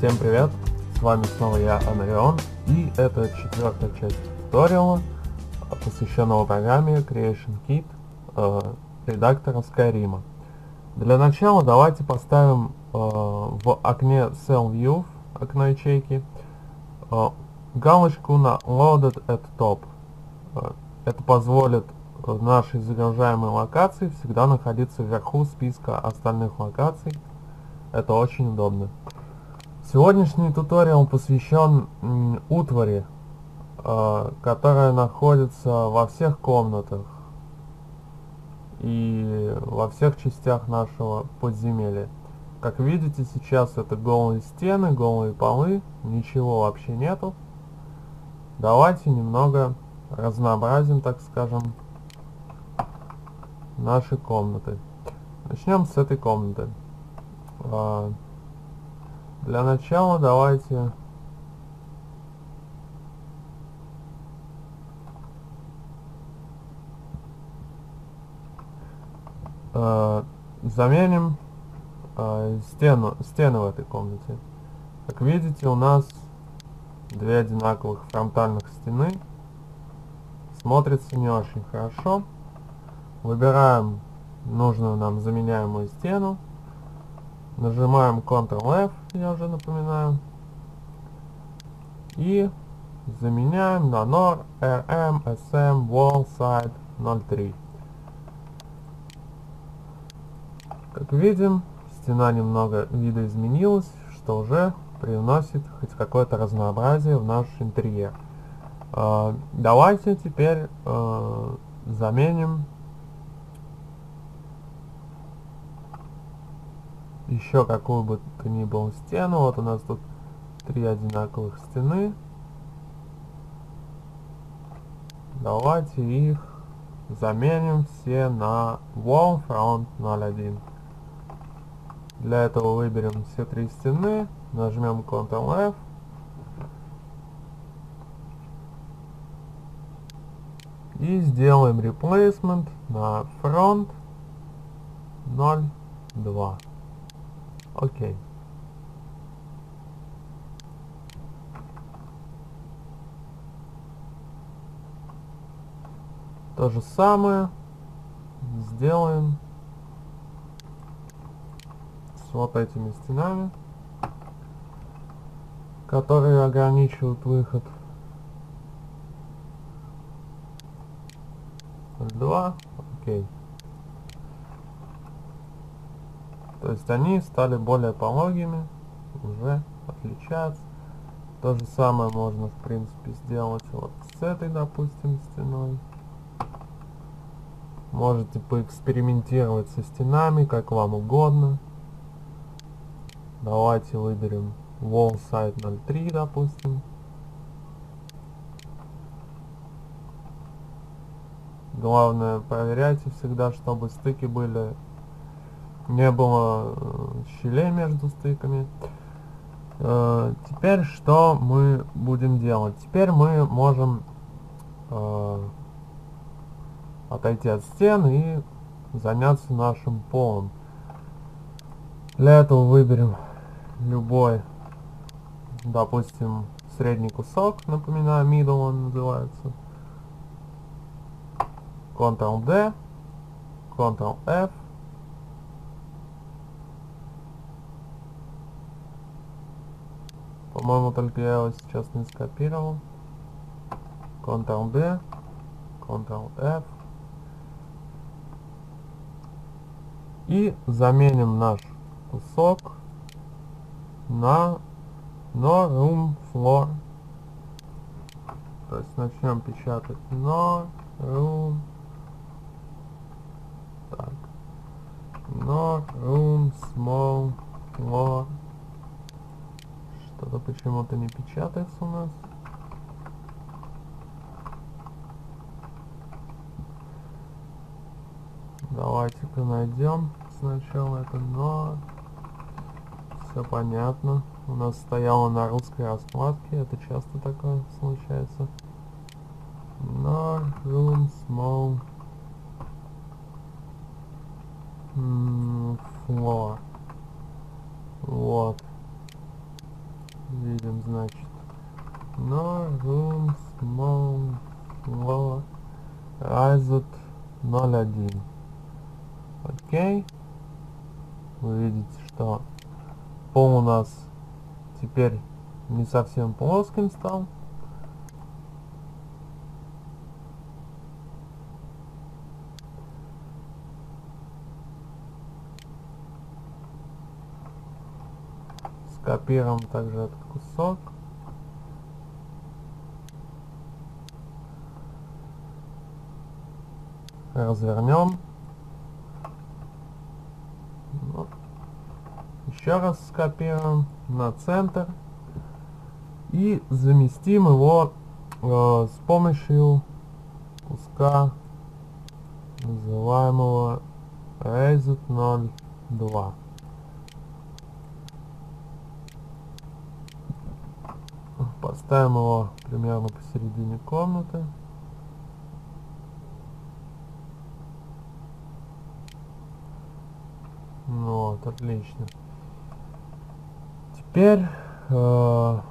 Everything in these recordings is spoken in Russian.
Всем привет! С вами снова я, Анарион, и это четвертая часть туториала, посвященного программе Creation Kit э, редактора Skyrim. Для начала давайте поставим э, в окне Cell View, окно ячейки, э, галочку на Loaded at Top. Э, это позволит нашей загружаемой локации всегда находиться вверху списка остальных локаций. Это очень удобно. Сегодняшний туториал посвящен утвари, э, которая находится во всех комнатах и во всех частях нашего подземелья. Как видите, сейчас это голые стены, голые полы, ничего вообще нету. Давайте немного разнообразим, так скажем, наши комнаты. Начнем с этой комнаты. Для начала давайте э, заменим э, стену, стены в этой комнате. Как видите, у нас две одинаковых фронтальных стены. Смотрится не очень хорошо. Выбираем нужную нам заменяемую стену. Нажимаем Ctrl-F, я уже напоминаю. И заменяем на NOR RM SM Wall Side 03. Как видим, стена немного видоизменилась, что уже привносит хоть какое-то разнообразие в наш интерьер. Э, давайте теперь э, заменим еще какую бы то ни было стену. Вот у нас тут три одинаковых стены. Давайте их заменим все на Wall Front 01. Для этого выберем все три стены, нажмем Ctrl-F. И сделаем replacement на Front 02. Окей. То же самое сделаем с вот этими стенами, которые ограничивают выход. 2, окей. То есть они стали более пологими, уже отличаться. То же самое можно, в принципе, сделать вот с этой, допустим, стеной. Можете поэкспериментировать со стенами, как вам угодно. Давайте выберем Wall Side 03, допустим. Главное, проверяйте всегда, чтобы стыки были не было э, щелей между стыками. Э, теперь что мы будем делать? Теперь мы можем э, отойти от стен и заняться нашим полом. Для этого выберем любой, допустим, средний кусок, напоминаю, middle он называется. Ctrl-D, Ctrl-F, По-моему, только я его сейчас не скопировал. Ctrl-D, Ctrl-F. И заменим наш кусок на no room floor. То есть начнем печатать no room. Так. No room small floor. Что-то почему-то не печатается у нас. Давайте-ка найдем сначала это, но все понятно. У нас стояло на русской раскладке, это часто такое случается. No room small floor. Вот. Видим, значит, low rised 0.1. Окей. Вы видите, что пол у нас теперь не совсем плоским стал. Скопируем также этот кусок. Развернем. Вот. Еще раз скопируем на центр. И заместим его э, с помощью куска называемого Raised 02. Поставим его примерно посередине комнаты. Ну вот, отлично. Теперь э, в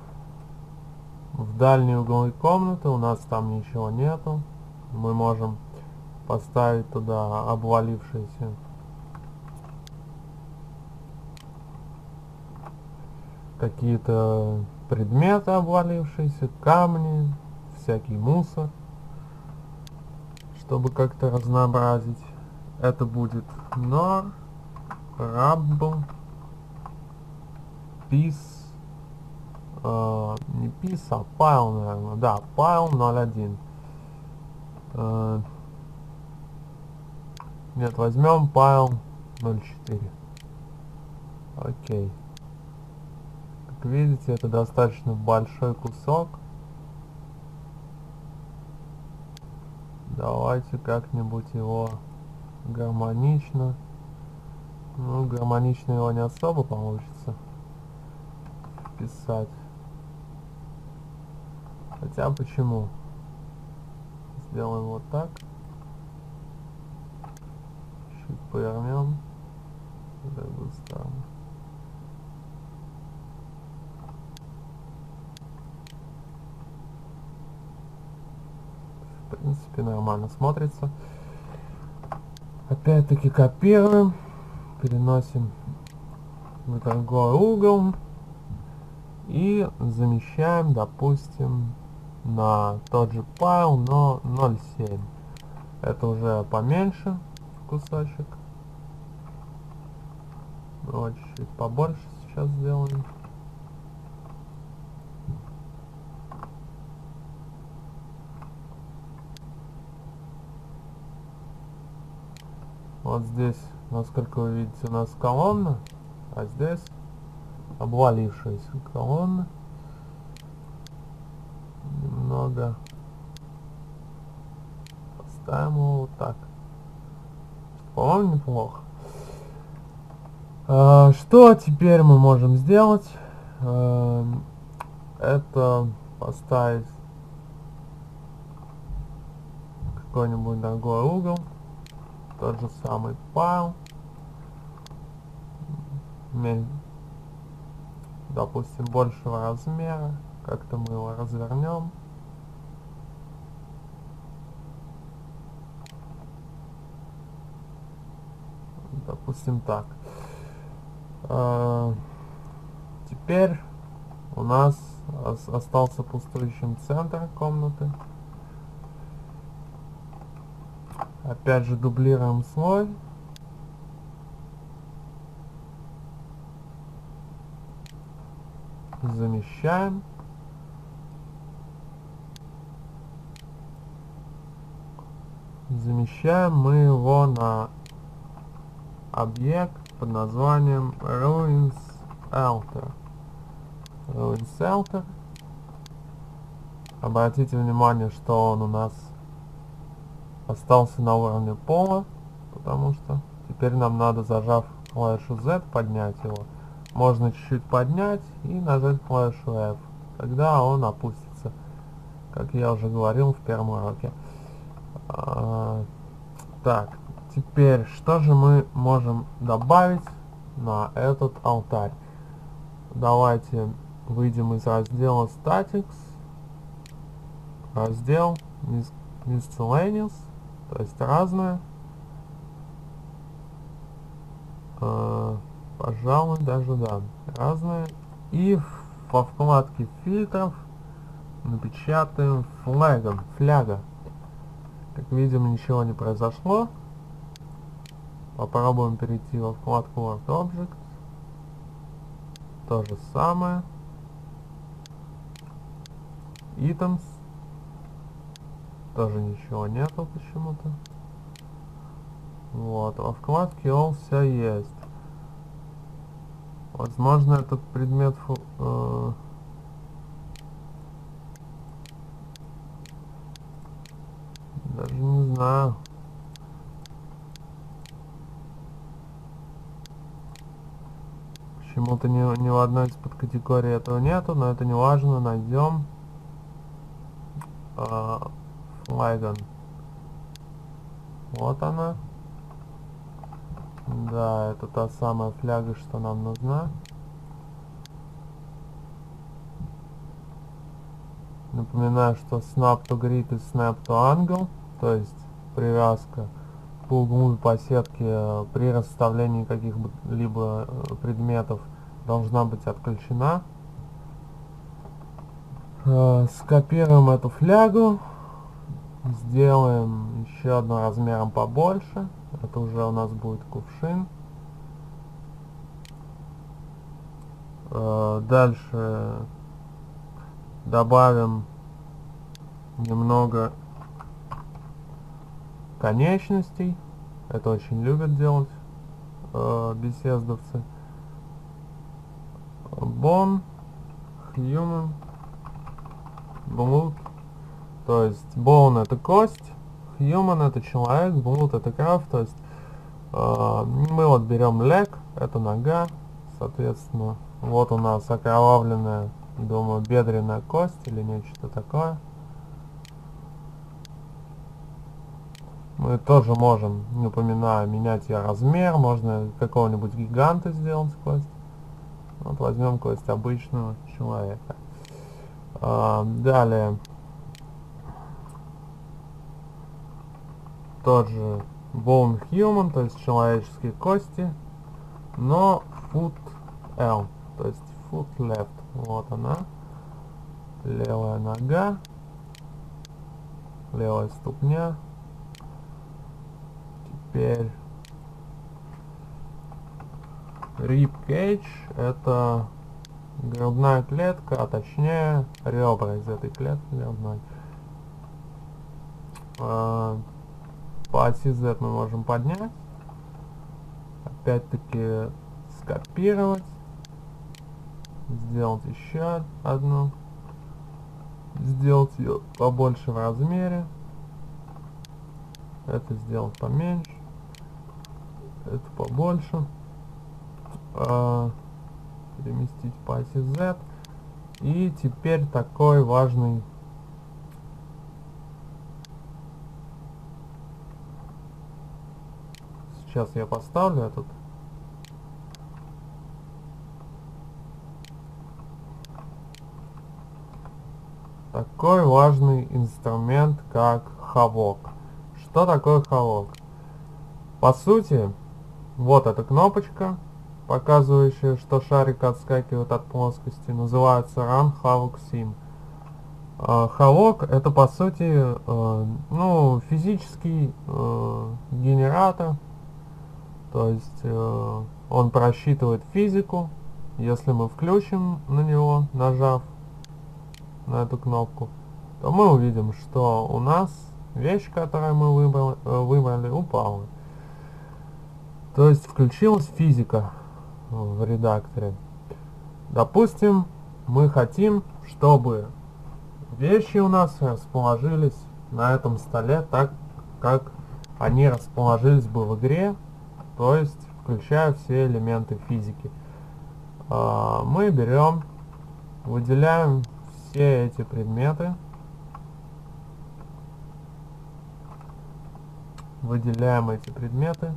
дальние углы комнаты у нас там ничего нету. Мы можем поставить туда обвалившиеся какие-то предметы обвалившиеся, камни, всякий мусор, чтобы как-то разнообразить. Это будет нор, раб, пис, э, не пис, а пайл, наверное, да, пайл 01. Э, нет, возьмем пайл 04. Окей. Видите, это достаточно большой кусок. Давайте как-нибудь его гармонично. Ну, гармонично его не особо получится писать. Хотя почему? Сделаем вот так. Чуть повернем. В другую сторону. В принципе нормально смотрится. Опять-таки копируем переносим в другой угол. И замещаем допустим на тот же файл но 0.7 это уже поменьше кусочек. Вот чуть побольше сейчас сделаем Вот здесь, насколько вы видите, у нас колонна, а здесь обвалившаяся колонна. Немного поставим его вот так. По-моему, неплохо. А, что теперь мы можем сделать? А, это поставить какой-нибудь другой угол тот же самый файл. Допустим большего размера. Как-то мы его развернем. Допустим так. А, теперь у нас остался пустующим центр комнаты Опять же дублируем слой. Замещаем. Замещаем мы его на объект под названием Ruins Alter. Ruins Alter. Обратите внимание, что он у нас остался на уровне пола, потому что теперь нам надо, зажав клавишу Z, поднять его. Можно чуть-чуть поднять и нажать клавишу F. Тогда он опустится, как я уже говорил в первом уроке. А, так, теперь, что же мы можем добавить на этот алтарь? Давайте выйдем из раздела Statics, раздел Miscellaneous, то есть разное. Э, пожалуй, даже да, разное. И во вкладке фильтров напечатаем флагом, фляга. Как видим, ничего не произошло. Попробуем перейти во вкладку Word Objects. То же самое. Items. Тоже ничего нету почему-то. Вот, во вкладке All все есть. Возможно, этот предмет... Э, даже не знаю. Почему-то ни, ни в одной из подкатегорий этого нету, но это не важно, найдем. Э, Флайган. Вот она. Да, это та самая фляга, что нам нужна. Напоминаю, что snap to grid и snap to angle, то есть привязка по углу по сетке э, при расставлении каких-либо э, предметов должна быть отключена. Э, скопируем эту флягу, сделаем еще одно размером побольше. Это уже у нас будет кувшин. Дальше добавим немного конечностей. Это очень любят делать э, беседовцы. Bone, human, blood. То есть bone это кость, human это человек, blood это кровь. То есть э, мы вот берем leg, это нога, соответственно. Вот у нас окровавленная, думаю, бедренная кость или нечто такое. Мы тоже можем, напоминаю, менять ее размер. Можно какого-нибудь гиганта сделать кость. Вот возьмем кость обычного человека. А, далее. Тот же bone human, то есть человеческие кости. Но foot L, то есть foot left. Вот она. Левая нога. Левая ступня теперь rib cage это грудная клетка, а точнее ребра из этой клетки грудной. По оси Z мы можем поднять, опять-таки скопировать, сделать еще одну, сделать ее побольше в размере, это сделать поменьше. Это побольше. А, переместить по оси Z. И теперь такой важный Сейчас я поставлю этот. Такой важный инструмент, как хавок. Что такое хавок? По сути, вот эта кнопочка, показывающая, что шарик отскакивает от плоскости, называется Run Havok Sim. Havok это по сути э, ну, физический э, генератор, то есть э, он просчитывает физику, если мы включим на него, нажав на эту кнопку, то мы увидим, что у нас вещь, которую мы выбрали, выбрали упала. То есть включилась физика в редакторе. Допустим, мы хотим, чтобы вещи у нас расположились на этом столе так, как они расположились бы в игре, то есть включая все элементы физики. А, мы берем, выделяем все эти предметы, выделяем эти предметы,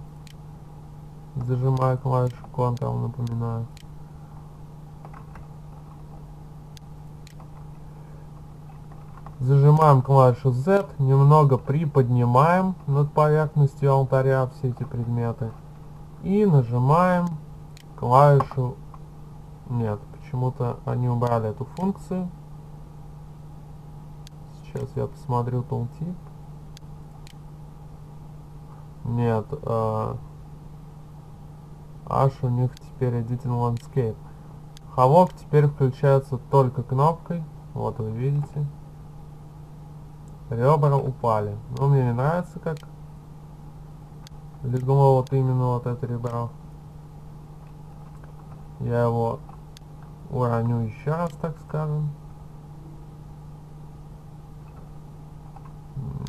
Зажимаю клавишу Ctrl, напоминаю. Зажимаем клавишу Z, немного приподнимаем над поверхностью алтаря все эти предметы. И нажимаем клавишу... Нет, почему-то они убрали эту функцию. Сейчас я посмотрю tooltip. Нет, э, аж у них теперь Editing Landscape. Хавок теперь включается только кнопкой. Вот вы видите. Ребра упали. Но мне не нравится, как легло вот именно вот это ребро. Я его уроню еще раз, так скажем.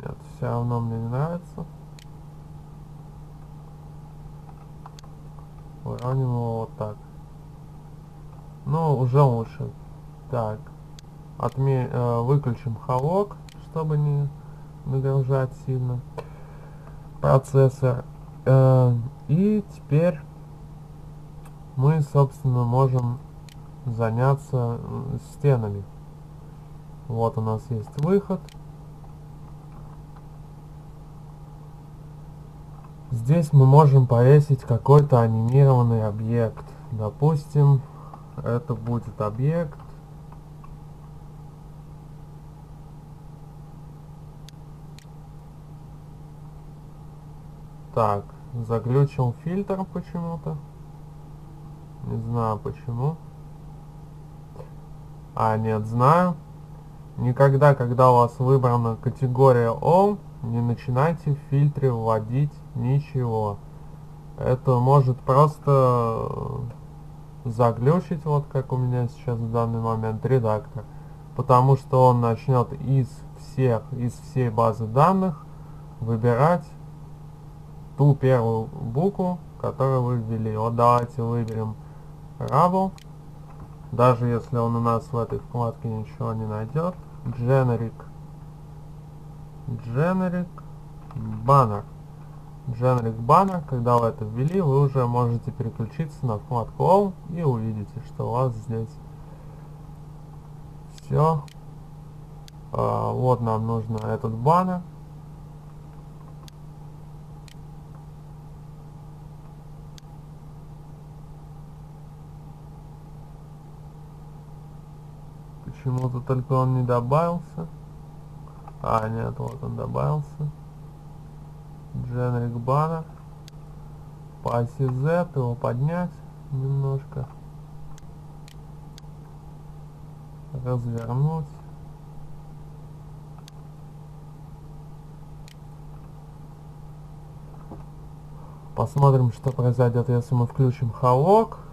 Нет, все равно мне не нравится. Уроним его вот так. Ну, уже лучше. Так. Отме э, выключим холок, чтобы не нагружать сильно процессор. Э, и теперь мы, собственно, можем заняться стенами. Вот у нас есть выход. Здесь мы можем повесить какой-то анимированный объект. Допустим, это будет объект. Так, заглючил фильтр почему-то. Не знаю почему. А, нет, знаю. Никогда, когда у вас выбрана категория All, не начинайте в фильтре вводить ничего. Это может просто заглючить, вот как у меня сейчас в данный момент редактор. Потому что он начнет из всех, из всей базы данных выбирать ту первую букву, которую вы ввели. Вот давайте выберем Rubble. Даже если он у нас в этой вкладке ничего не найдет. Generic. Generic Banner. Generic Banner, когда вы это ввели, вы уже можете переключиться на вкладку All и увидите, что у вас здесь все. А, вот нам нужно этот баннер. Почему-то только он не добавился. А, нет, вот он добавился. Generic banner. По оси Z его поднять немножко. Развернуть. Посмотрим, что произойдет, если мы включим холок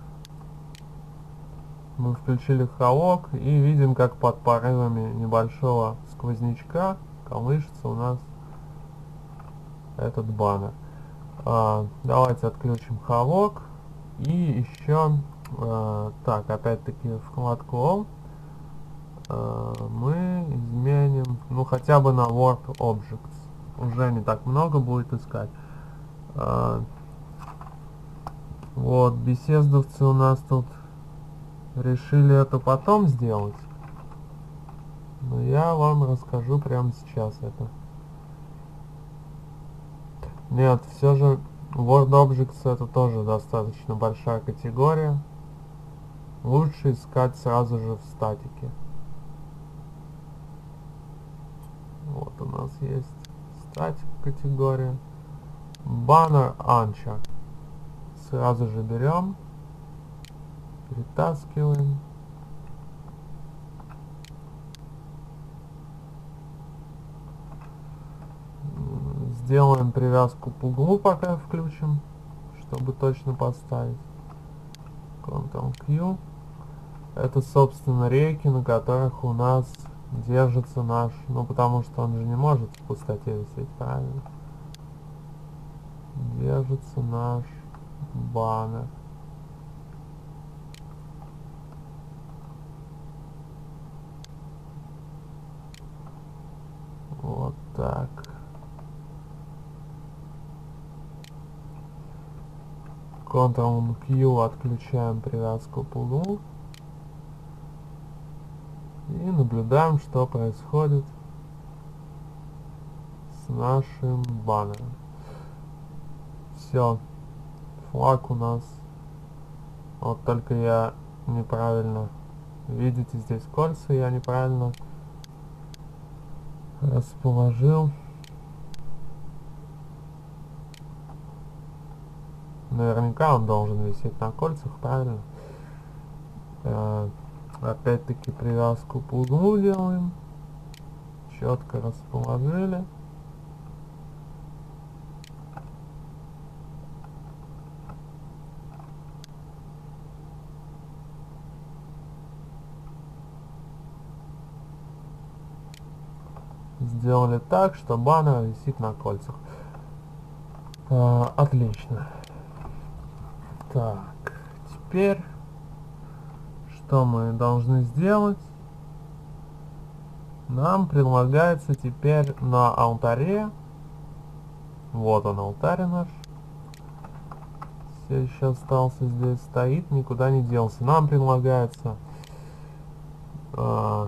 мы включили холок и видим, как под порывами небольшого сквознячка колышется у нас этот баннер. А, давайте отключим холок и еще, а, так, опять-таки вкладку All а, мы изменим, ну хотя бы на Word Objects. Уже не так много будет искать. А, вот, беседовцы у нас тут решили это потом сделать. Но я вам расскажу прямо сейчас это. Нет, все же Word Objects это тоже достаточно большая категория. Лучше искать сразу же в статике. Вот у нас есть статик категория. Banner Anchor. Сразу же берем Перетаскиваем. Сделаем привязку по углу, пока включим, чтобы точно поставить. Ctrl-Q. Это, собственно, рейки, на которых у нас держится наш... Ну, потому что он же не может в пустоте висеть, правильно? Держится наш баннер. Вот так. Ctrl-Q отключаем привязку по углу. И наблюдаем, что происходит нашим баннером. Все. Флаг у нас. Вот только я неправильно. Видите, здесь кольца я неправильно расположил. Наверняка он должен висеть на кольцах, правильно? Э, Опять-таки привязку по углу делаем. Четко расположили. Сделали так, что баннер висит на кольцах. А, отлично. Так, теперь что мы должны сделать? Нам предлагается теперь на алтаре, вот он алтарь наш, все еще остался здесь, стоит, никуда не делся. Нам предлагается э,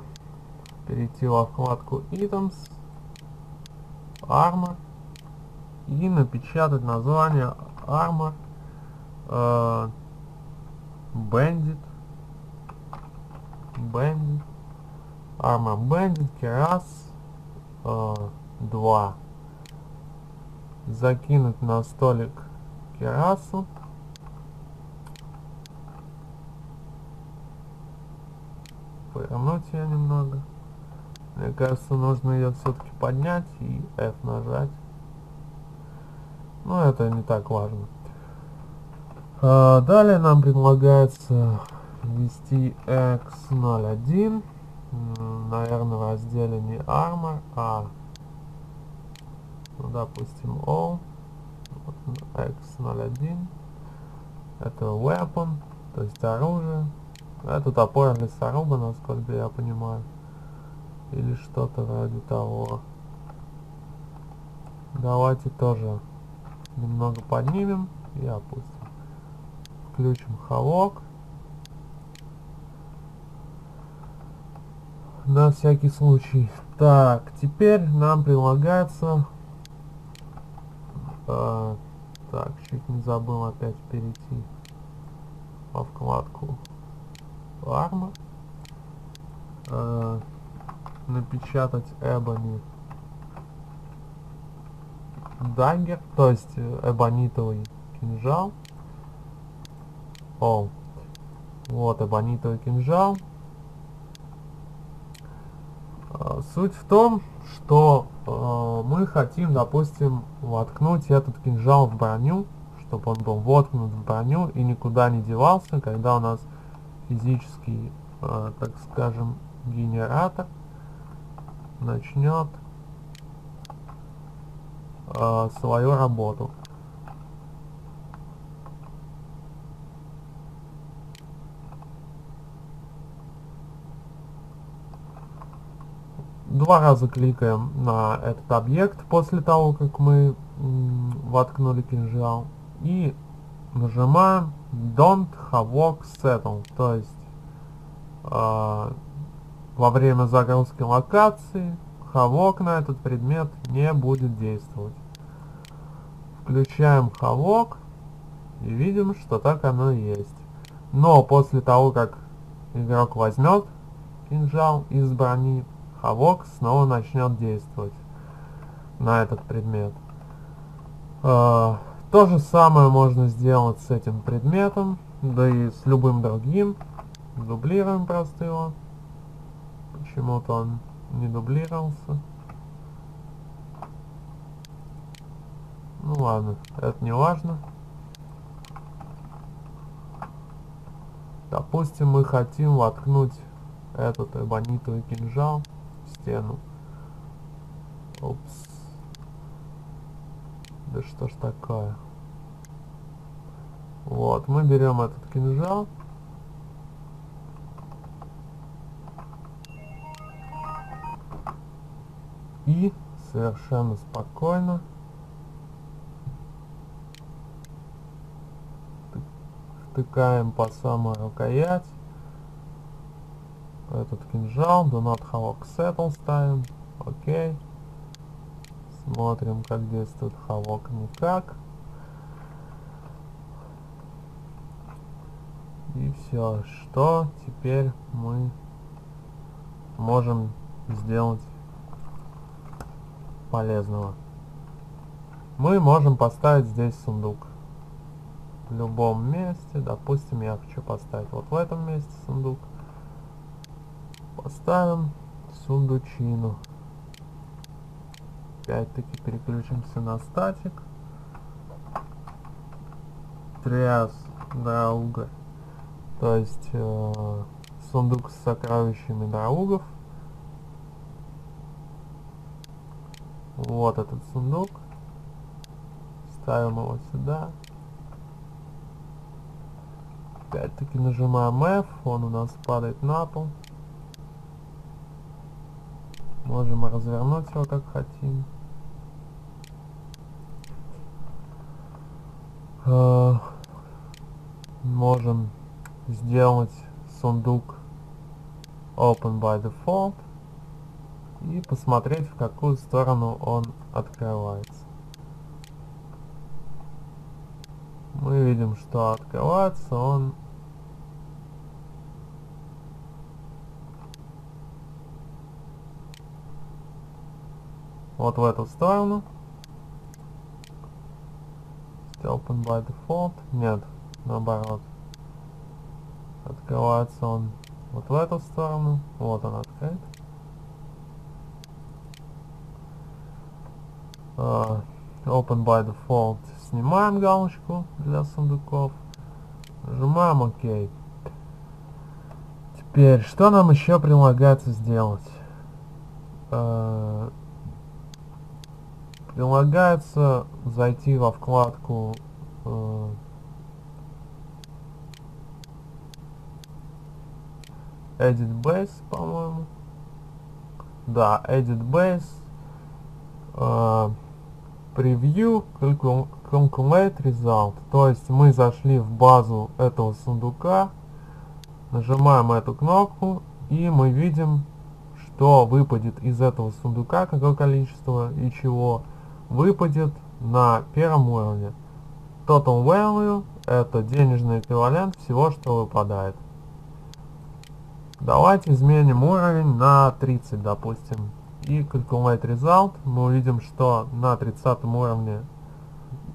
перейти во вкладку Items, Armor и напечатать название Armor э, Bandit Bandit Armor Bandit Keras э, 2 закинуть на столик керасу повернуть ее немного мне кажется, нужно ее все-таки поднять и F нажать. Но это не так важно. А, далее нам предлагается ввести x01. Наверное, в разделе не armor, а ну, допустим all. x01. Это weapon, то есть оружие. Это топор лесоруба, насколько я понимаю или что-то вроде того. Давайте тоже немного поднимем и опустим. Включим хавок. На всякий случай. Так, теперь нам предлагается... Э, так, чуть не забыл опять перейти во вкладку арма. Э, напечатать эбони даггер, то есть э, эбонитовый кинжал. О, вот эбонитовый кинжал. А, суть в том, что э, мы хотим, допустим, воткнуть этот кинжал в броню, чтобы он был воткнут в броню и никуда не девался, когда у нас физический, э, так скажем, генератор начнет э, свою работу. Два раза кликаем на этот объект после того, как мы воткнули кинжал. И нажимаем Don't Havok Settle, то есть э, во время загрузки локации хавок на этот предмет не будет действовать. Включаем хавок и видим, что так оно и есть. Но после того, как игрок возьмет кинжал из брони, хавок снова начнет действовать на этот предмет. Э, то же самое можно сделать с этим предметом, да и с любым другим. Дублируем просто его. Почему-то он не дублировался. Ну ладно, это не важно. Допустим, мы хотим воткнуть этот эбонитовый кинжал в стену. Упс. Да что ж такое. Вот, мы берем этот кинжал. И совершенно спокойно. Втыкаем по самую рукоять. Этот кинжал, do not have settle ставим, окей, Смотрим, как действует хавок никак. И все. Что теперь мы можем сделать полезного? Мы можем поставить здесь сундук. В любом месте. Допустим, я хочу поставить вот в этом месте сундук. Поставим сундучину. Опять-таки переключимся на статик. Триас Драуга. То есть э, сундук с сокровищами Драугов. Вот этот сундук. Ставим его сюда. Опять-таки нажимаем F, он у нас падает на пол. Можем развернуть его как хотим. Uh, можем сделать сундук Open by Default и посмотреть в какую сторону он открывается. Мы видим, что открывается он вот в эту сторону. Open by default. Нет, наоборот. Открывается он вот в эту сторону. Вот он открыт. Open by default. Снимаем галочку для сундуков. Нажимаем ОК. Теперь, что нам еще предлагается сделать? Uh, Прилагается зайти во вкладку э, Edit Base, по-моему. Да, Edit Base. Preview, Calculate Result. То есть мы зашли в базу этого сундука, нажимаем эту кнопку, и мы видим, что выпадет из этого сундука, какое количество и чего выпадет на первом уровне. Total value это денежный эквивалент всего, что выпадает. Давайте изменим уровень на 30, допустим. И calculate result. Мы увидим, что на 30 уровне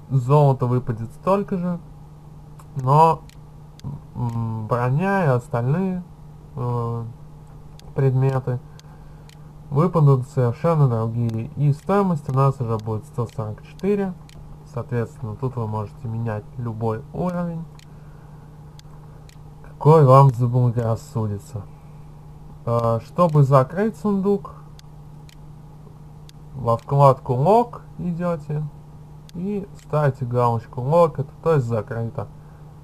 золото выпадет столько же. Но броня и остальные э, предметы выпадут совершенно другие. И стоимость у нас уже будет 144. Соответственно, тут вы можете менять любой уровень, какой вам заблагорассудится. А, чтобы закрыть сундук, во вкладку лог идете и ставите галочку лог, это то есть закрыто.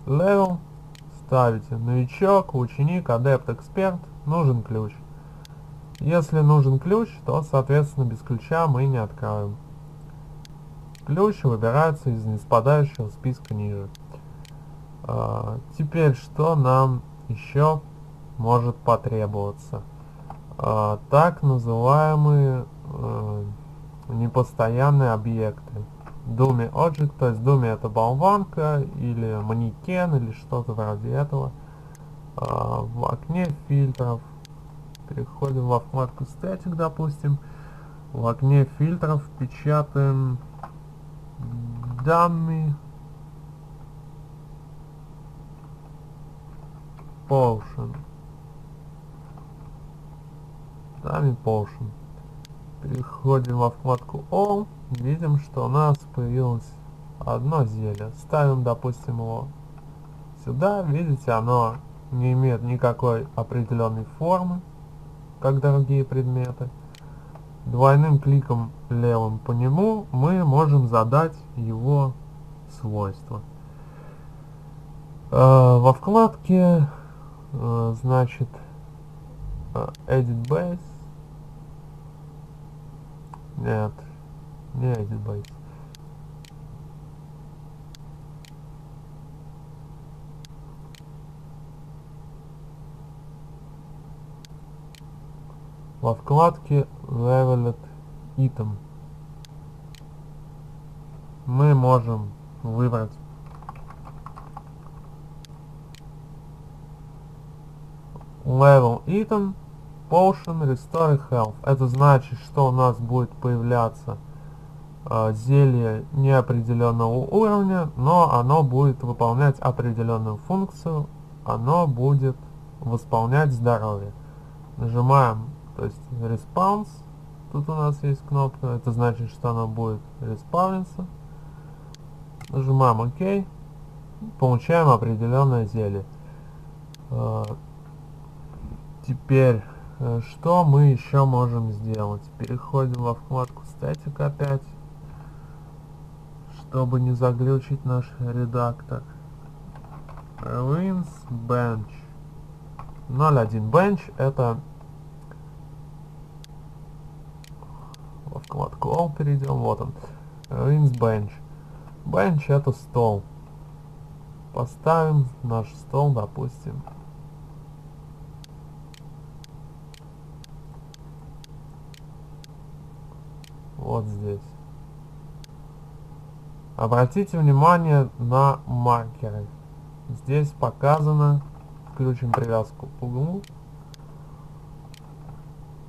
Level ставите новичок, ученик, адепт, эксперт, нужен ключ. Если нужен ключ, то, соответственно, без ключа мы не откроем. Ключ выбирается из неспадающего списка ниже. А, теперь, что нам еще может потребоваться? А, так называемые а, непостоянные объекты. Думе Object, то есть Думе это болванка или манекен или что-то вроде этого. А, в окне фильтров Переходим во вкладку Static, допустим. В окне фильтров печатаем dummy potion. Dummy potion. Переходим во вкладку All. Видим, что у нас появилось одно зелье. Ставим, допустим, его сюда. Видите, оно не имеет никакой определенной формы как другие предметы. Двойным кликом левым по нему мы можем задать его свойства. Э, во вкладке э, значит э, Edit Base нет не Edit Base во вкладке Leveled Item. мы можем выбрать level eaten potion restore health. Это значит что у нас будет появляться э, зелье неопределенного уровня но оно будет выполнять определенную функцию оно будет восполнять здоровье. Нажимаем то есть respawns тут у нас есть кнопка. Это значит что оно будет respawn иться нажимаем ОК. Получаем определенное зелье. Э, Теперь, что мы еще можем сделать? Переходим во вкладку Static опять, чтобы не заглючить наш редактор. Ruins Bench. 0.1 Bench это во вкладку All перейдем, вот он. Ruins Bench. Bench это стол. Поставим наш стол, допустим, вот здесь. Обратите внимание на маркеры. Здесь показано, включим привязку к углу.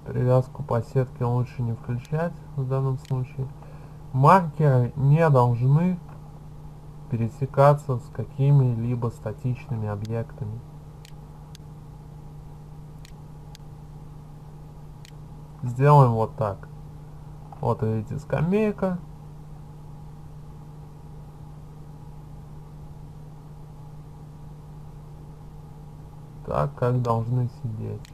Привязку по сетке лучше не включать в данном случае. Маркеры не должны пересекаться с какими-либо статичными объектами. Сделаем вот так. Вот видите, скамейка. Так, как должны сидеть.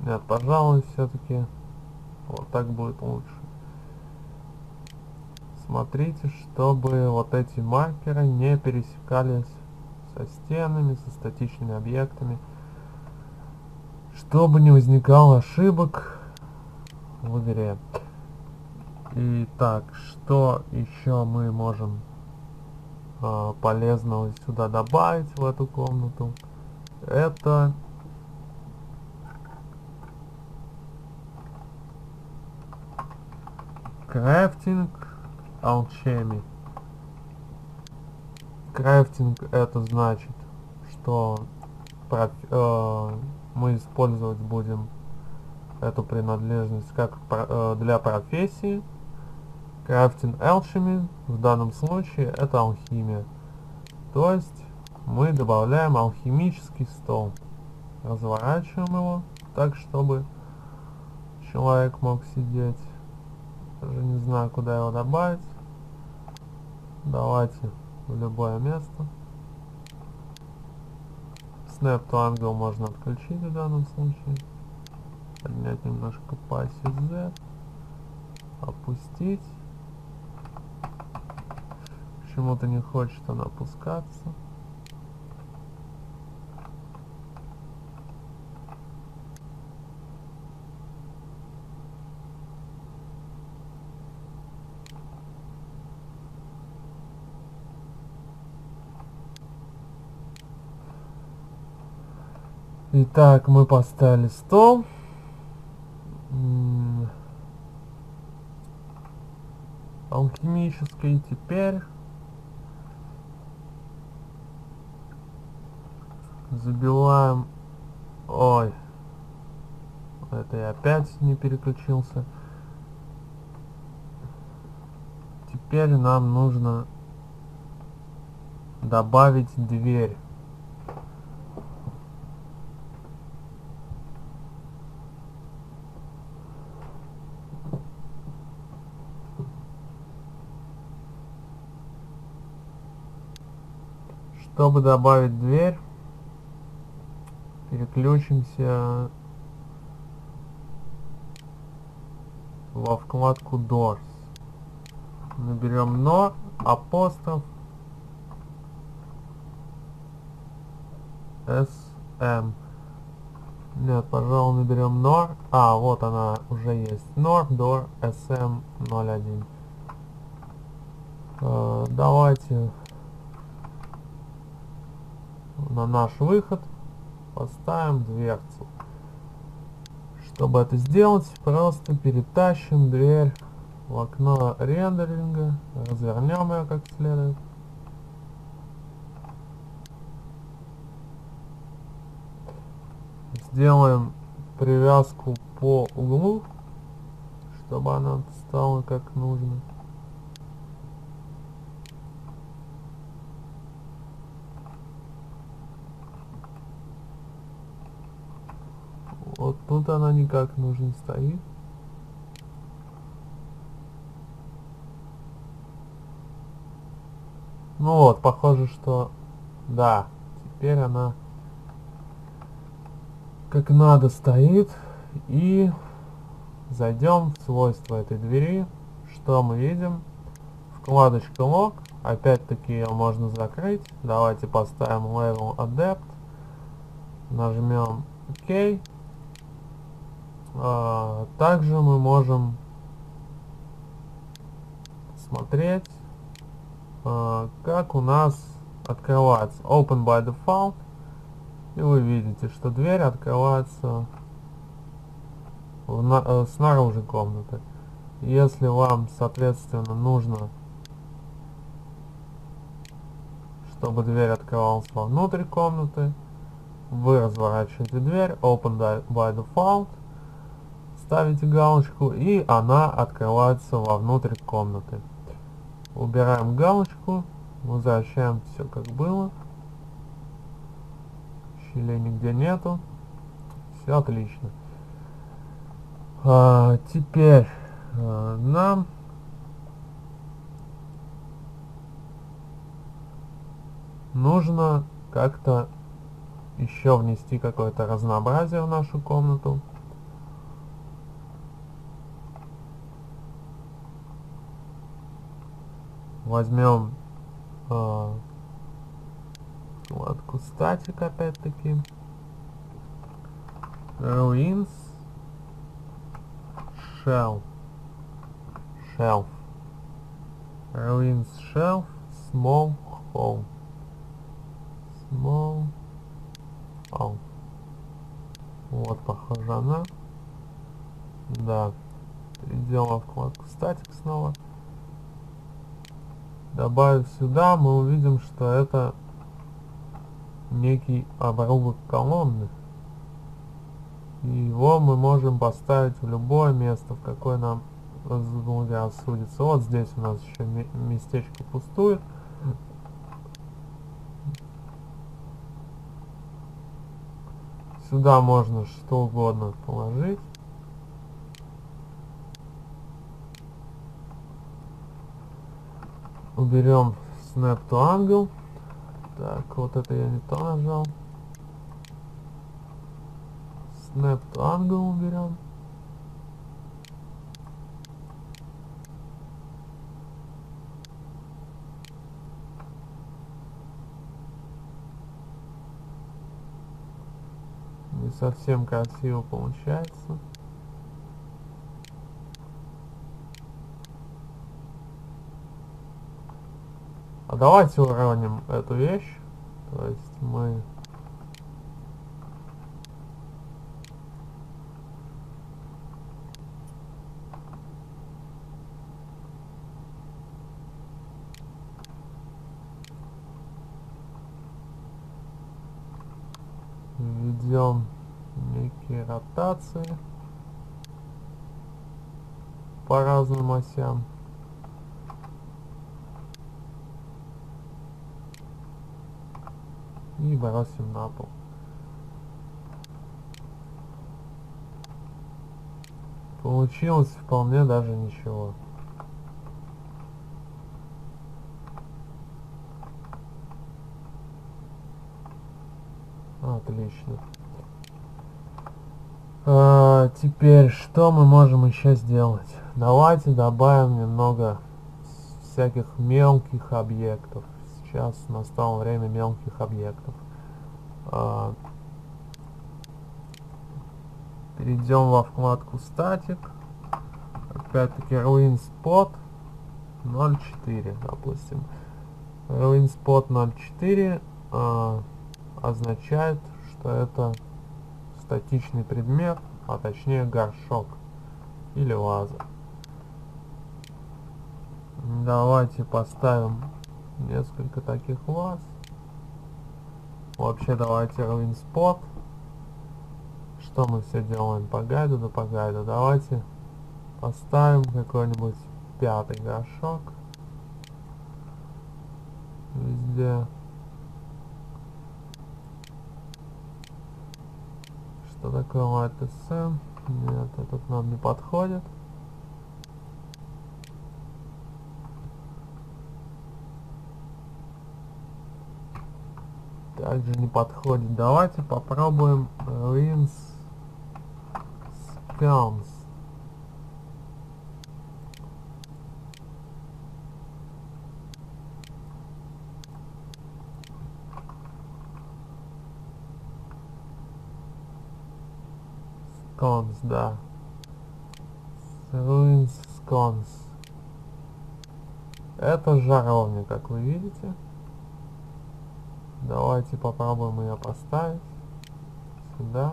Нет, пожалуй, все-таки вот так будет лучше. Смотрите, чтобы вот эти маркеры не пересекались со стенами, со статичными объектами. Чтобы не возникало ошибок в игре. Итак, что еще мы можем э, полезного сюда добавить в эту комнату? Это крафтинг алчеми. Крафтинг это значит, что э, мы использовать будем эту принадлежность как э, для профессии. Крафтинг Alchemy в данном случае это алхимия. То есть мы добавляем алхимический стол. Разворачиваем его так, чтобы человек мог сидеть. Даже не знаю, куда его добавить. Давайте в любое место. Snap to Angle можно отключить в данном случае поднять немножко пассив Z, опустить. Почему-то не хочет она опускаться. Итак, мы поставили стол. Алхимической теперь забиваем. Ой это я опять не переключился. Теперь нам нужно добавить дверь Чтобы добавить дверь, переключимся во вкладку Doors. Наберем но, апостроф, SM. Нет, пожалуй, наберем NOR. А, вот она уже есть. NOR, DOOR, SM01. Э, давайте на наш выход поставим дверцу. Чтобы это сделать, просто перетащим дверь в окно рендеринга, развернем ее как следует. Сделаем привязку по углу, чтобы она стала как нужно. Вот тут она никак нужно стоит. Ну вот, похоже, что да, теперь она как надо стоит. И зайдем в свойства этой двери. Что мы видим? Вкладочка лог. Опять-таки ее можно закрыть. Давайте поставим level adept. Нажмем ОК. А, также мы можем смотреть, а, как у нас открывается Open by Default. И вы видите, что дверь открывается э, снаружи комнаты. Если вам, соответственно, нужно, чтобы дверь открывалась вовнутрь комнаты, вы разворачиваете дверь, Open by Default, ставите галочку, и она открывается вовнутрь комнаты. Убираем галочку, возвращаем все как было щелей нигде нету. Все отлично. А, теперь а, нам нужно как-то еще внести какое-то разнообразие в нашу комнату. Возьмем э, вкладку статик опять-таки. Ruins. Shelf. Shelf. Ruins shelf. Small hole. Small hole. Вот, похоже она. Да. Перейдем во вкладку статик снова. Добавив сюда, мы увидим, что это некий обрубок колонны. И его мы можем поставить в любое место, в какое нам заблагорассудится. Вот здесь у нас еще местечко пустует. Сюда можно что угодно положить. Уберем Snap to Angle. Так, вот это я не то нажал. Snap to angle уберем. Не совсем красиво получается. А давайте уроним эту вещь. То есть мы введем некие ротации по разным осям. И бросим на пол. Получилось вполне даже ничего. Отлично. А, теперь, что мы можем еще сделать? Давайте добавим немного всяких мелких объектов сейчас настало время мелких объектов. А, перейдем во вкладку Static. Опять-таки Ruin Spot 0.4, допустим. Ruin Spot 0.4 а, означает, что это статичный предмет, а точнее горшок или ваза. Давайте поставим несколько таких вас. Вообще давайте равен спот. Что мы все делаем по гайду да по гайду. Давайте поставим какой-нибудь пятый горшок. Везде. Что такое LightSM? Нет, этот нам не подходит. Также не подходит. Давайте попробуем Rins Scams. Scones, да. Ruins Scones. Это жаровня, как вы видите. Давайте попробуем ее поставить сюда.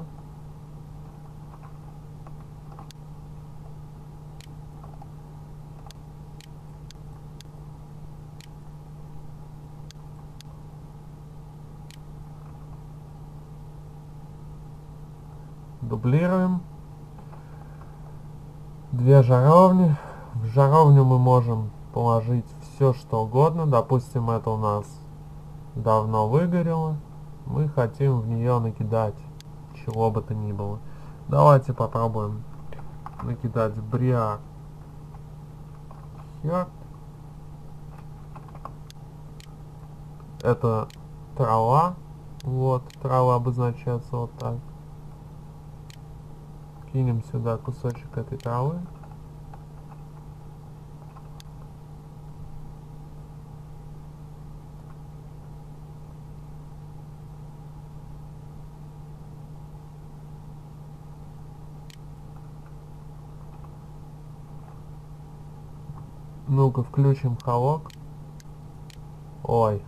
Дублируем. Две жаровни. В жаровню мы можем положить все что угодно. Допустим, это у нас давно выгорела. Мы хотим в нее накидать чего бы то ни было. Давайте попробуем накидать бриар. Херт. Это трава. Вот, трава обозначается вот так. Кинем сюда кусочек этой травы. Ну-ка, включим холок. Ой.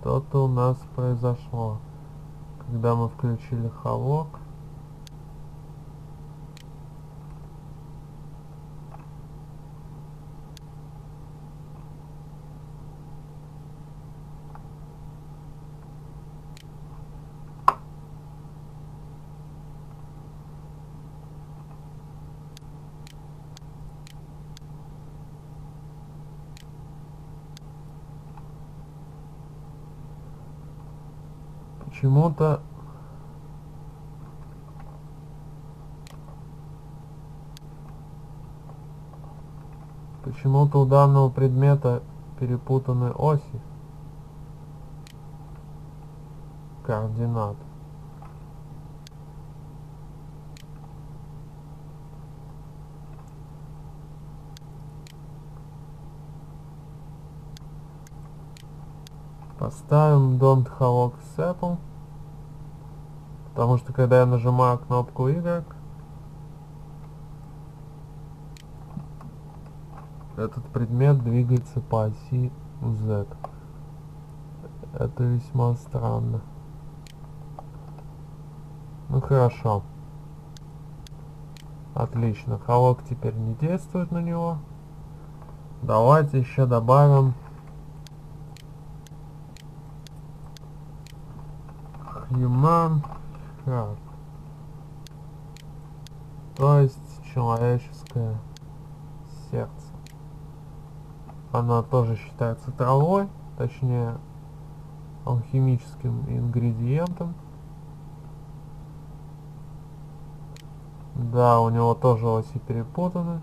Что-то у нас произошло. Когда мы включили холок. Почему-то почему-то у данного предмета перепутаны оси. Координат. Поставим Don't Hallock Settle. Потому что когда я нажимаю кнопку Y, этот предмет двигается по оси Z. Это весьма странно. Ну хорошо. Отлично. Холок теперь не действует на него. Давайте еще добавим human heart. То есть человеческое сердце. Она тоже считается травой, точнее алхимическим ингредиентом. Да, у него тоже оси перепутаны.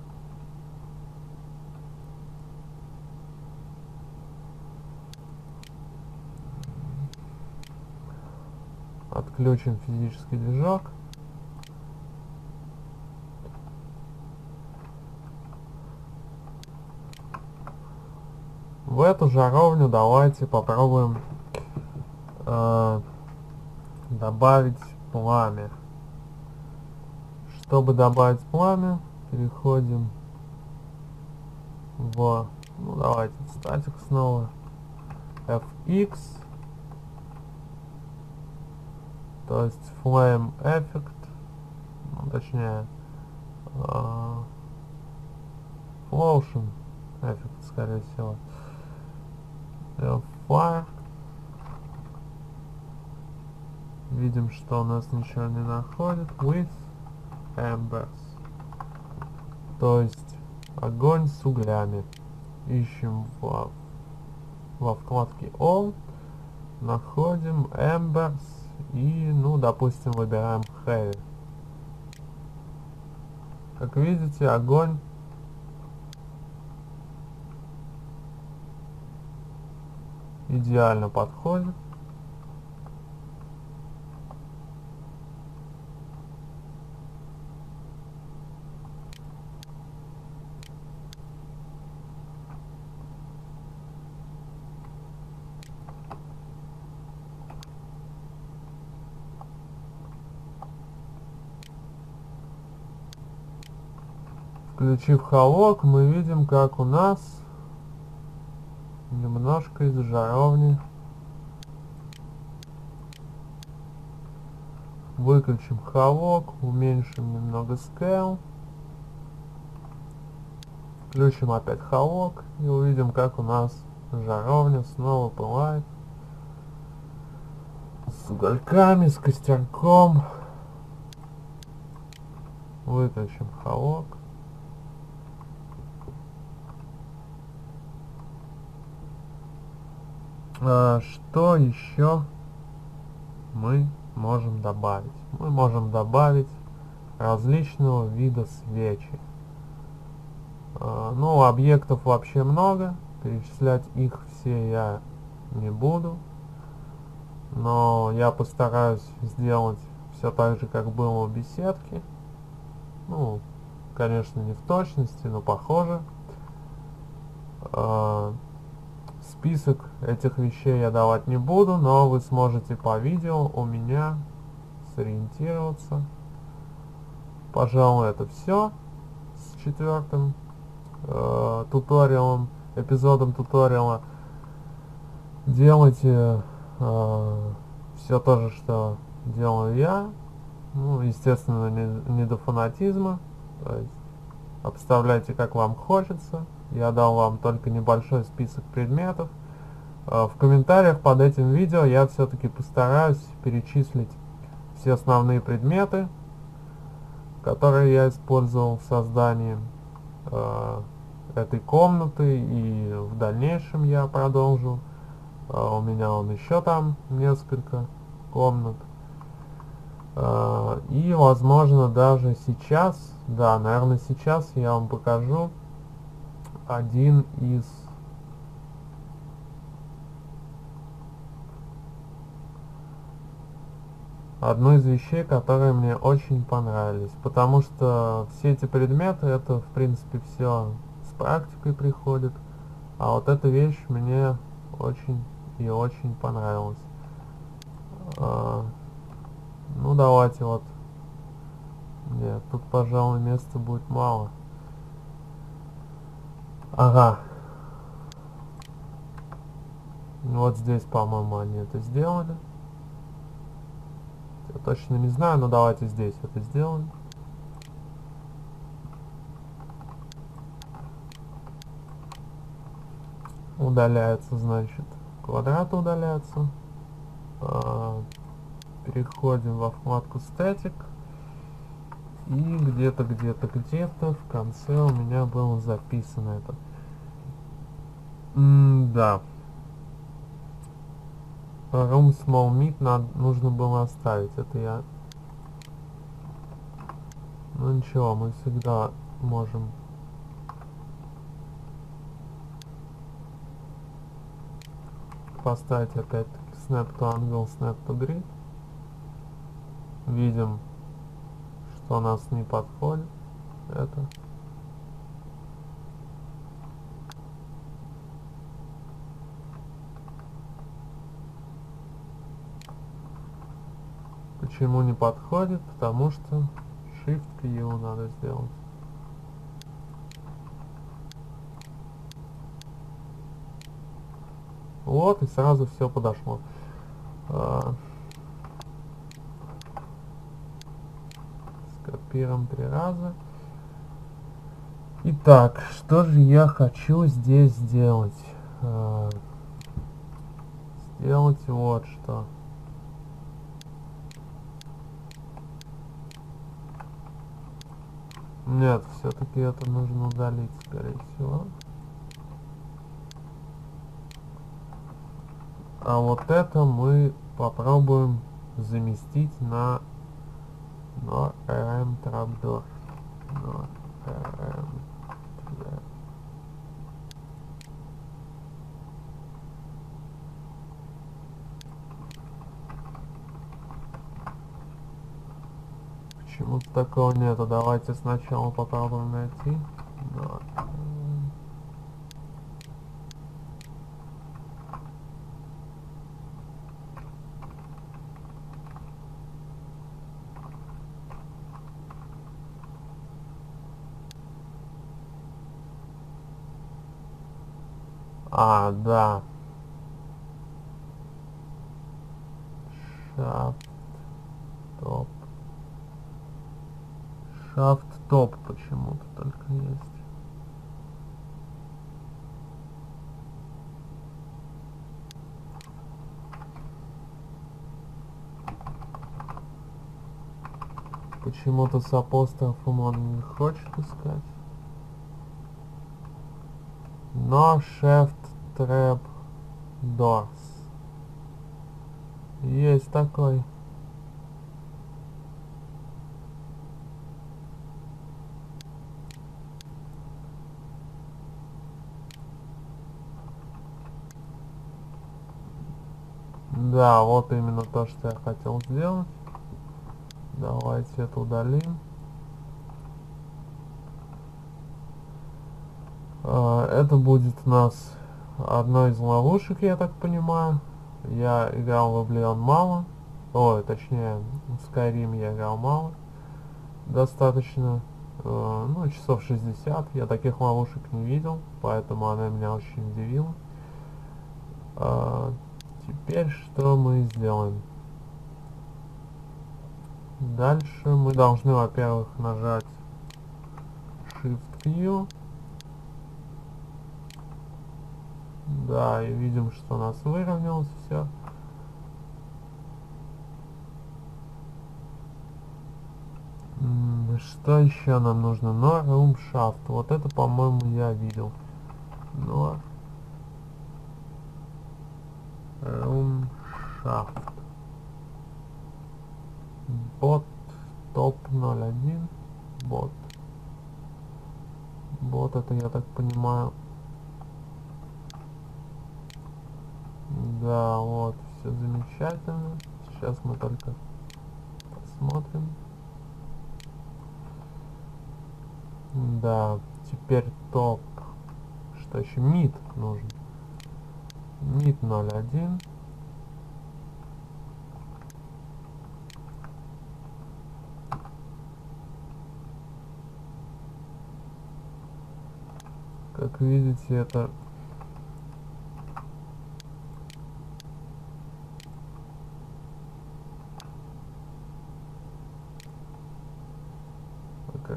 Отключим физический движок. В эту жаровню давайте попробуем э, добавить пламя. Чтобы добавить пламя, переходим в, ну давайте, статик снова, fx, то есть flame effect, ну, точнее, э, Explosion. Эффект, скорее всего. Fire. Видим, что у нас ничего не находит. With embers. То есть огонь с углями. Ищем во, во вкладке All. Находим embers и, ну, допустим, выбираем Heavy. Как видите, огонь идеально подходит. Включив холок, мы видим, как у нас немножко из жаровни выключим холок, уменьшим немного scale, включим опять холок и увидим, как у нас жаровня снова пылает с угольками, с костерком. Выключим холок. А, что еще мы можем добавить? Мы можем добавить различного вида свечи. А, ну, объектов вообще много, перечислять их все я не буду. Но я постараюсь сделать все так же, как было в беседке. Ну, конечно, не в точности, но похоже. А, Список этих вещей я давать не буду, но вы сможете по видео у меня сориентироваться. Пожалуй, это все с четвертым э, туториалом, эпизодом туториала. Делайте э, все то же, что делаю я. Ну, естественно, не, не до фанатизма. То есть обставляйте как вам хочется. Я дал вам только небольшой список предметов. А, в комментариях под этим видео я все-таки постараюсь перечислить все основные предметы, которые я использовал в создании э, этой комнаты и в дальнейшем я продолжу. Э, у меня он еще там несколько комнат. Э, и возможно даже сейчас, да, наверное сейчас я вам покажу один из одну из вещей, которые мне очень понравились, потому что все эти предметы, это в принципе все с практикой приходит, а вот эта вещь мне очень и очень понравилась. А, ну давайте вот, нет, тут пожалуй места будет мало. Ага. Вот здесь, по-моему, они это сделали. Я точно не знаю, но давайте здесь это сделаем. Удаляется, значит, квадраты удаляются. А, переходим во вкладку Static. И где-то, где-то, где-то в конце у меня было записано это. М да. Room Small Meat надо, нужно было оставить. Это я... Ну ничего, мы всегда можем... Поставить опять-таки Snap to Angle, Snap to Grid. Видим, что нас не подходит. Это... Почему не подходит? Потому что Shift его надо сделать. Вот, и сразу все подошло. А, скопируем три раза. Итак, что же я хочу здесь сделать? А, сделать вот что. Нет, все-таки это нужно удалить, скорее всего. А вот это мы попробуем заместить на но RM trapdoor. Но Почему-то такого нету. Давайте сначала попробуем найти. Но А, да. Шафт топ. Шафт топ почему-то только есть. Почему-то с апострофом он не хочет искать. Но Shift Trap Doors. Есть такой. Да, вот именно то, что я хотел сделать. Давайте это удалим. А, это будет у нас одной из ловушек, я так понимаю. Я играл в Oblivion мало. Ой, точнее, в Skyrim я играл мало. Достаточно. Э, ну, часов 60. Я таких ловушек не видел, поэтому она меня очень удивила. Теперь что мы сделаем? Дальше мы должны, во-первых, нажать Shift-Q. Да, и видим, что у нас выровнялось все. Что еще нам нужно? Но room. Вот это, по-моему, я видел. Но room shaft. Бот топ 01. Бот. Бот это, я так понимаю, Да, вот, все замечательно. Сейчас мы только посмотрим. Да, теперь топ. Что еще? Мид нужен. Мид 01. Как видите, это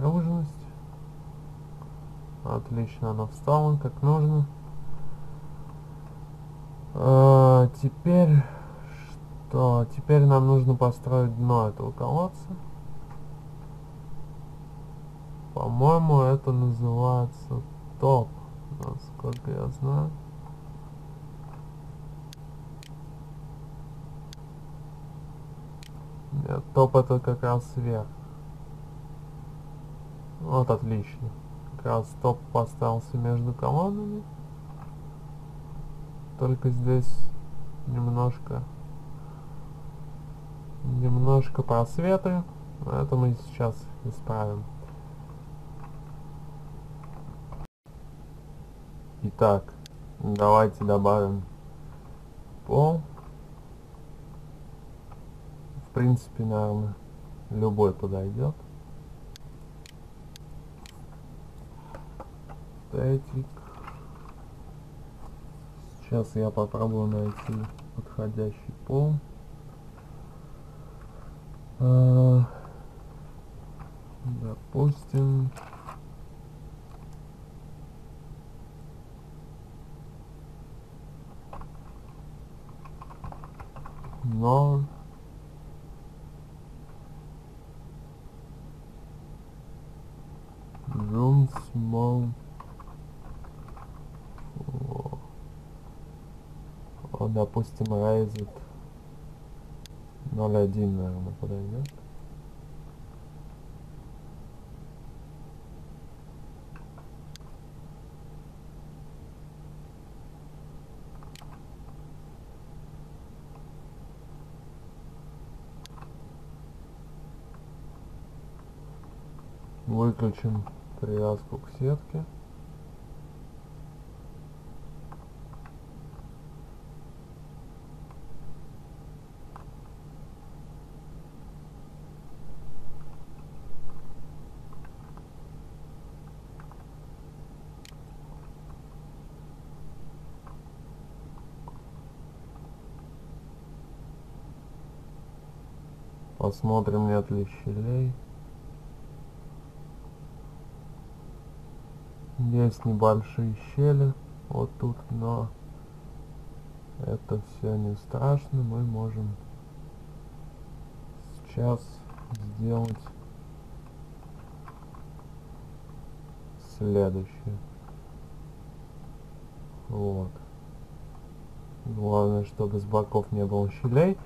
загруженность. Отлично, она встала как нужно. А, теперь что? Теперь нам нужно построить дно этого колодца. По-моему, это называется топ, насколько я знаю. Нет, топ это как раз сверх. Вот отлично. Как раз топ поставился между командами. Только здесь немножко немножко просветы. Это мы сейчас исправим. Итак, давайте добавим пол. В принципе, наверное, любой подойдет. статик. Сейчас я попробую найти подходящий пол. А, допустим... Но... Room small он допустим raised 0.1 наверное подойдет выключим привязку к сетке Посмотрим, нет ли щелей. Есть небольшие щели вот тут, но это все не страшно. Мы можем сейчас сделать следующее. Вот. Главное, чтобы с боков не было щелей.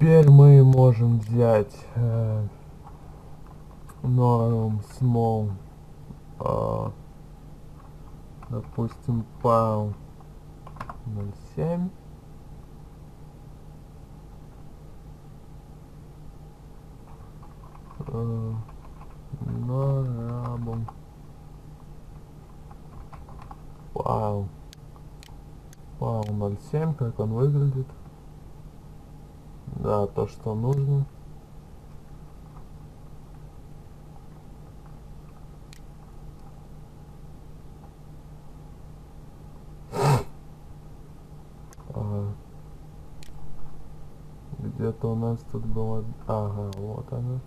Теперь мы можем взять э, norm small э, допустим пал 0.7 э, норабом пал. Пал 0.7 как он выглядит да, то, что нужно. Где-то у нас тут было... Ага, вот она.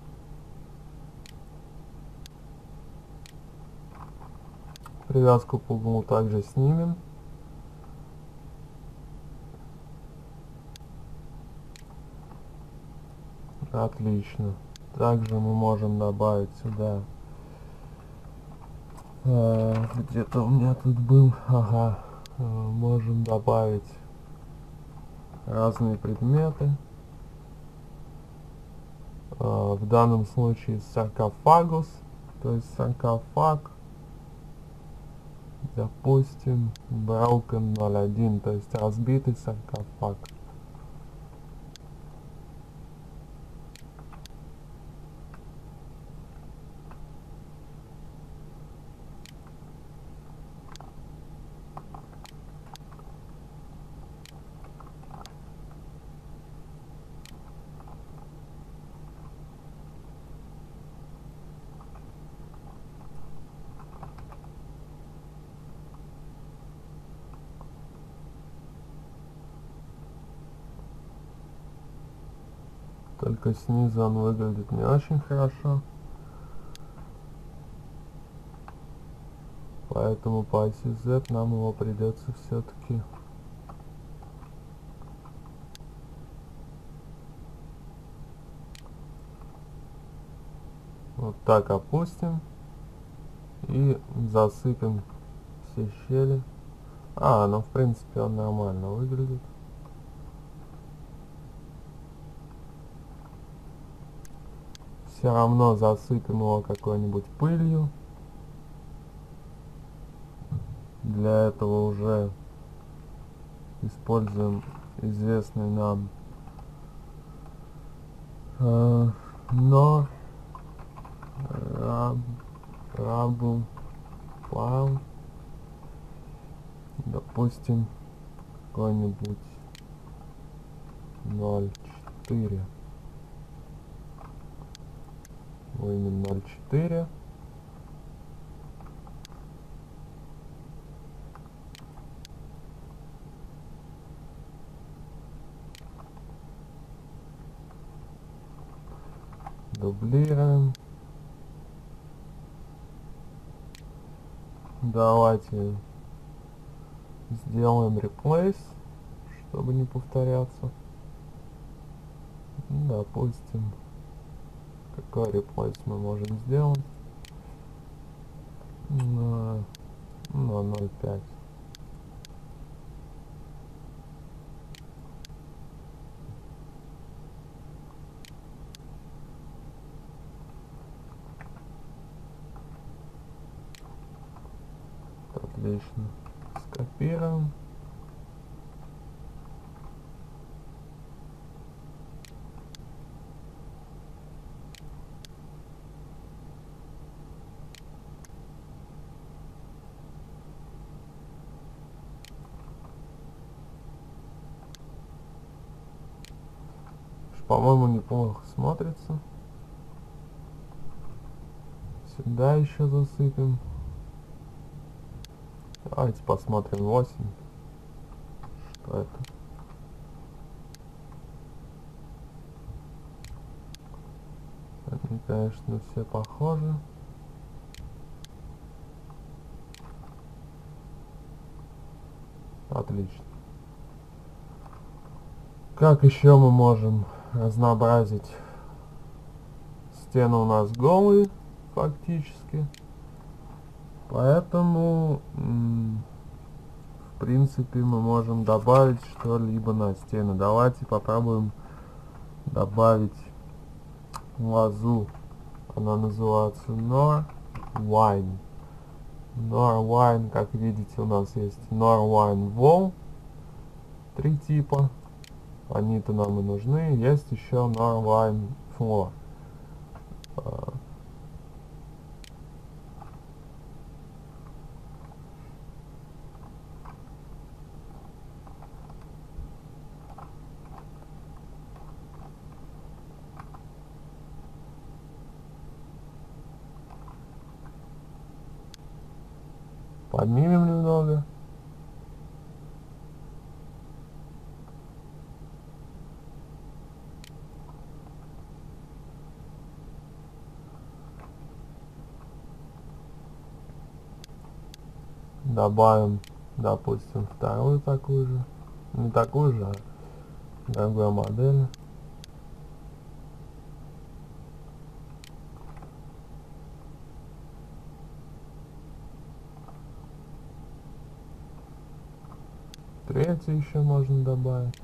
Привязку по углу также снимем. Отлично. Также мы можем добавить сюда. Э, Где-то у меня тут был. Ага. Э, можем добавить разные предметы. Э, в данном случае саркофагус. То есть саркофаг. Допустим, broken 01. То есть разбитый саркофаг. Только снизу он выглядит не очень хорошо. Поэтому по оси Z нам его придется все-таки вот так опустим и засыпем все щели. А, ну в принципе он нормально выглядит. Все равно засыпем его какой-нибудь пылью. Для этого уже используем известный нам э, но раб, рабу файл допустим какой-нибудь 0.4 Войны 0.4. Дублируем. Давайте сделаем replace, чтобы не повторяться. Допустим, какой реплейс мы можем сделать на, на 0.5. Отлично. Скопируем. По-моему, неплохо смотрится. Сюда еще засыпем. Давайте посмотрим 8. Что это? Они, конечно, все похожи. Отлично. Как еще мы можем разнообразить? Стены у нас голые, фактически. Поэтому, в принципе, мы можем добавить что-либо на стены. Давайте попробуем добавить лазу. Она называется Nor Wine. Nor Wine, как видите, у нас есть Nor Wine Wall. Три типа. Они-то нам и нужны. Есть еще Nor Wine Floor. А, Поднимем немного. Добавим, допустим, вторую такую же. Не такую же, а другой модели. Третий еще можно добавить.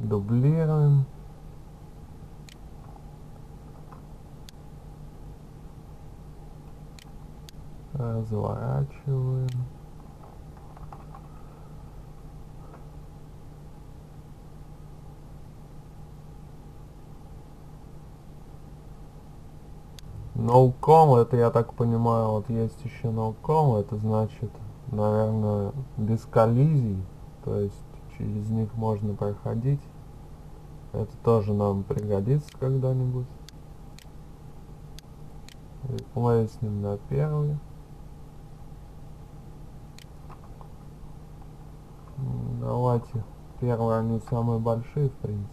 Дублируем разворачиваем. Ноуком, это я так понимаю, вот есть еще ноуком, это значит, наверное, без коллизий, то есть через них можно проходить. Это тоже нам пригодится когда-нибудь. Реплейснем на первый. Давайте. Первые они самые большие, в принципе.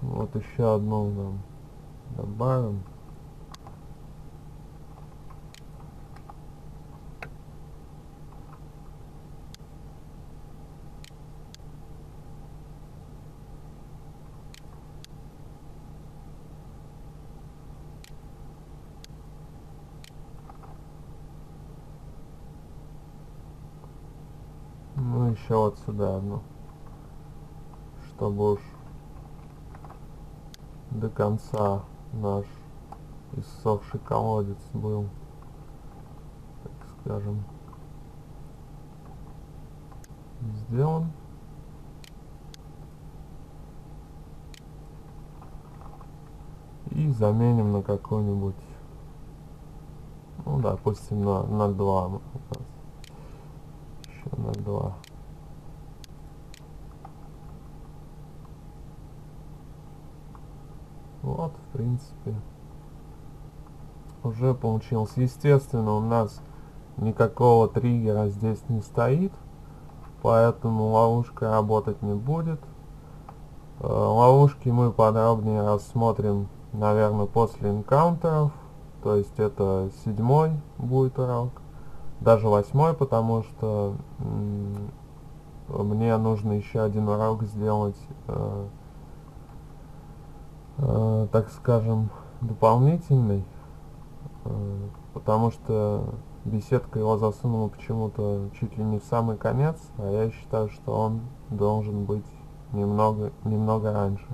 Вот еще одну нам добавим. Еще вот сюда одну. Чтобы уж до конца наш иссохший колодец был, так скажем, сделан. И заменим на какой-нибудь, ну, допустим, на, на 2 у нас. Еще на 2. Вот, в принципе, уже получилось. Естественно, у нас никакого триггера здесь не стоит, поэтому ловушка работать не будет. Э, ловушки мы подробнее рассмотрим, наверное, после энкаунтеров, то есть это седьмой будет урок, даже восьмой, потому что мне нужно еще один урок сделать, э, э, так скажем, дополнительный, э, потому что беседка его засунула почему-то чуть ли не в самый конец, а я считаю, что он должен быть немного, немного раньше.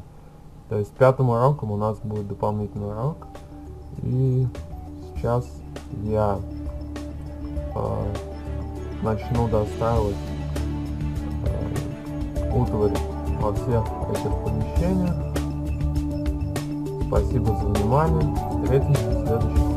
То есть пятым уроком у нас будет дополнительный урок. И сейчас я э, начну достраивать э, утварь во всех этих помещениях. Спасибо за внимание. Встретимся в следующих